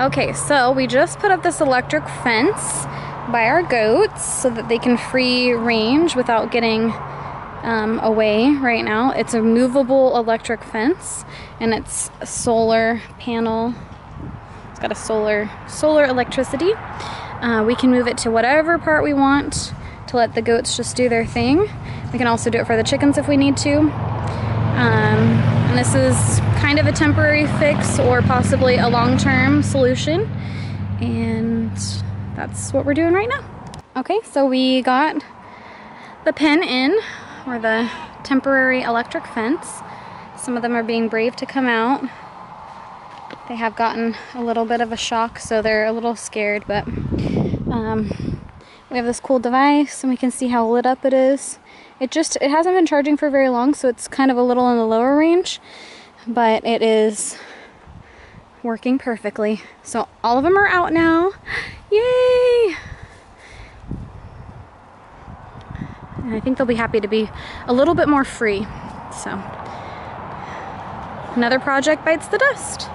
Okay, so we just put up this electric fence by our goats so that they can free range without getting um, away right now. It's a movable electric fence and it's a solar panel. It's got a solar solar electricity. Uh, we can move it to whatever part we want to let the goats just do their thing. We can also do it for the chickens if we need to. Um, and this is kind of a temporary fix or possibly a long-term solution. And that's what we're doing right now. Okay, so we got the pen in, or the temporary electric fence. Some of them are being brave to come out. They have gotten a little bit of a shock, so they're a little scared, but um, we have this cool device and we can see how lit up it is. It just, it hasn't been charging for very long, so it's kind of a little in the lower range, but it is working perfectly. So all of them are out now. Yay! And I think they'll be happy to be a little bit more free. So another project bites the dust.